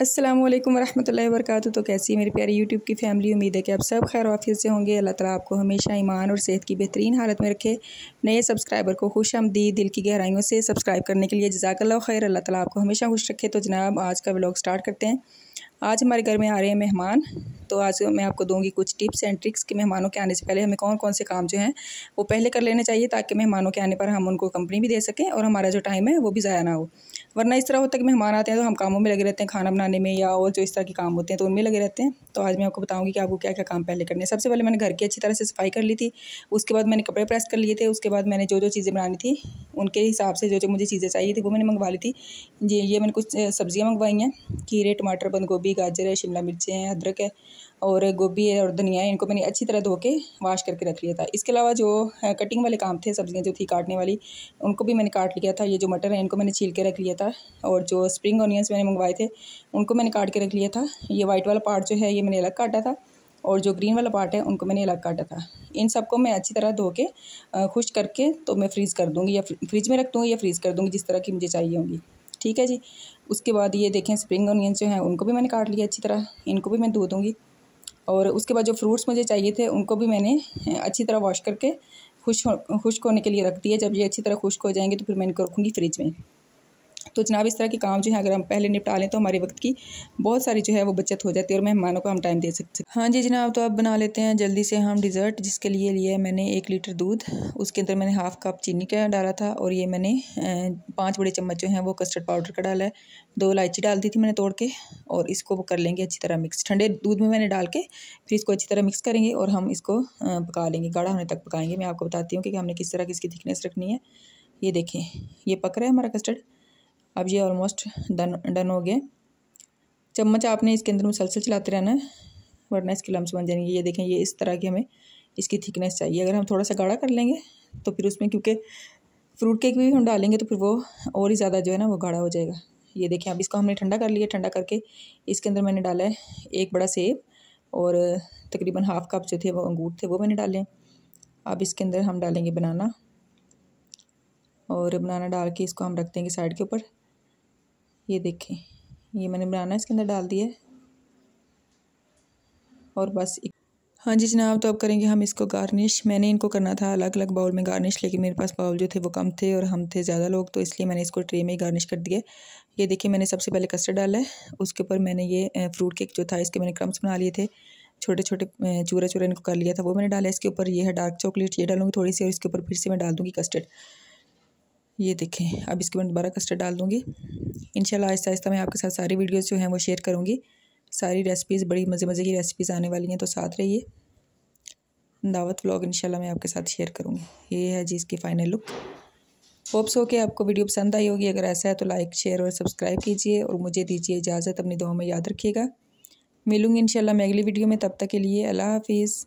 अस्सलाम वालेकुम वरक तो कैसी है मेरी प्यारी यूट्यूब की फैमिली? उम्मीद है कि आप सब खैर वाफियत से होंगे। अल्लाह ताला आपको हमेशा ईमान और सेहत की बेहतरीन हालत में रखे। नए सब्सक्राइबर को खुश आमदी दिल की गहराइयों से सब्सक्राइब करने के लिए जजाकल्ला खैर। अल्लाह ताला आपको हमेशा खुश रखे। तो जनाब, आज का व्लॉग स्टार्ट करते हैं। आज हमारे घर में आ रहे हैं मेहमान। तो आज मैं आपको दूँगी कुछ टिप्स एंड ट्रिक्स कि मेहमानों के आने से पहले हमें कौन कौन से काम जो हैं, वो पहले कर लेने चाहिए ताकि मेहमानों के आने पर हम उनको कंपनी भी दे सकें और हमारा जो टाइम है वो भी ज़ाया ना हो। वरना इस तरह होता है कि मेहमान आते हैं तो हम कामों में लगे रहते हैं खाना बनाने में या और जो इस तरह के काम होते हैं तो उनमें लगे रहते हैं। तो आज मैं आपको बताऊँगी कि आपको क्या क्या काम पहले करने हैं। सबसे पहले मैंने घर की अच्छी तरह से सफ़ाई कर ली थी, उसके बाद मैंने कपड़े प्रेस कर लिए थे, उसके बाद मैंने जो जो चीज़ें बनानी थी उनके हिसाब से जो जो मुझे चीज़ें चाहिए थी वो मैंने मंगवा ली थी। जी ये मैंने कुछ सब्ज़ियाँ मंगवाई हैं। खीरे टमाटर बंद गोभी, गाजर है, शिमला मिर्चें हैं, अदरक है और गोभी है और धनिया है। इनको मैंने अच्छी तरह धो के वाश करके रख लिया था। इसके अलावा जो कटिंग वाले काम थे, सब्ज़ियाँ जो थी काटने वाली, उनको भी मैंने काट लिया था। ये जो मटर है, इनको मैंने छील के रख लिया था और जो स्प्रिंग ऑनियंस मैंने मंगवाए थे, उनको मैंने काट के रख लिया था। ये वाइट वाला पार्ट जो है, ये मैंने अलग काटा था। और जो ग्रीन वाला पार्ट है, उनको मैंने अलग काटा था। इन सबको मैं अच्छी तरह धो के खुश करके तो मैं फ्रीज़ कर दूँगी या फ्रिज में रख दूँगी या फ्रीज़ कर दूँगी, जिस तरह की मुझे चाहिए होंगी। ठीक है जी? उसके बाद ये देखें स्प्रिंग ऑनियंस जो हैं, उनको भी मैंने काट लिया अच्छी तरह। इनको भी मैं धो दूँगी। और उसके बाद जो फ्रूट्स मुझे चाहिए थे, उनको भी मैंने अच्छी तरह वॉश करके, खुश हो होने के लिए रख दिया जब ये अच्छी तरह खुश्क हो जाएँगे तो फिर मैं इनको रखूँगी फ्रिज में। तो जनाब, इस तरह के काम जो है, अगर हम पहले निपटा लें तो हमारे वक्त की बहुत सारी जो है, वो बचत हो जाती है और मेहमानों को हम टाइम दे सकते हैं हाँ जी जनाब तो अब बना लेते हैं। जल्दी से हम डिज़र्ट जिसके लिए लिया मैंने एक लीटर दूध। उसके अंदर मैंने हाफ़ कप चीनी का डाला था और ये मैंने पाँच बड़े चम्मच जो है, वो कस्टर्ड पाउडर का डाला है। दो इलायची डाल दी थी मैंने तोड़ के और इसको कर लेंगे अच्छी तरह मिक्स ठंडे दूध में मैंने डाल के फिर इसको अच्छी तरह मिक्स करेंगे और हम इसको पका लेंगे। गाढ़ा होने तक पकाएँगे। मैं आपको बताती हूँ कि हमने किस तरह की इसकी थिकनेस रखनी है। ये देखें, ये पक रहा है हमारा कस्टर्ड अब ये ऑलमोस्ट डन डन हो गया चम्मच आपने इसके अंदर मुसलसल चलाते रहना है, वरना इसके लम्स बन जाएँगे। ये देखें, ये इस तरह की हमें इसकी थिकनेस चाहिए। अगर हम थोड़ा सा गाढ़ा कर लेंगे तो फिर उसमें क्योंकि फ्रूट केक भी हम डालेंगे तो फिर वो और ही ज़्यादा जो है ना, वो गाढ़ा हो जाएगा। ये देखें, अब इसको हमने ठंडा कर लिया। ठंडा करके इसके अंदर मैंने डाला है एक बड़ा सेब और तकरीबन हाफ़ कप जो थे, वो अंगूर थे, वो मैंने डाले अब इसके अंदर हम डालेंगे बनाना और बनाना डाल के इसको हम रख देंगे साइड के ऊपर। ये देखें, ये मैंने बनाना इसके अंदर डाल दिया और बस हाँ जी जनाब तो अब करेंगे हम इसको गार्निश। मैंने इनको करना था अलग अलग बाउल में गार्निश, लेकिन मेरे पास बाउल जो थे वो कम थे और हम थे ज़्यादा लोग तो इसलिए मैंने इसको ट्रे में ही गार्निश कर दिया। ये देखिए, मैंने सबसे पहले कस्टर्ड डाला है, उसके ऊपर मैंने ये फ्रूट केक जो था, इसके मैंने क्रम्स बना लिए थे। छोटे छोटे चूरा चूरा इनको कर लिया था, वो मैंने डाला इसके ऊपर ये है डार्क चॉकलेट, ये डालूँगी थोड़ी सी और इसके ऊपर फिर से मैं डाल दूँगी कस्टर्ड। ये देखें, अब इसके बाद दोबारा कस्टर्ड डाल दूँगी। इंशाल्लाह आहिस्ता आहिस्ता मैं आपके साथ सारी वीडियोज़ जो हैं वो शेयर करूँगी। सारी रेसिपीज़ बड़ी मज़े मज़े की रेसिपीज़ आने वाली हैं तो साथ रहिए। दावत व्लॉग इंशाल्लाह मैं आपके साथ शेयर करूँगी। ये है जी इसकी फ़ाइनल लुक होप्स हो के आपको वीडियो पसंद आई होगी। अगर ऐसा है तो लाइक शेयर और सब्सक्राइब कीजिए और मुझे दीजिए इजाज़त। अपनी दुआ में याद रखिएगा। मिलूँगी इंशाल्लाह मैं अगली वीडियो में। तब तक के लिए अल्लाह हाफिज़।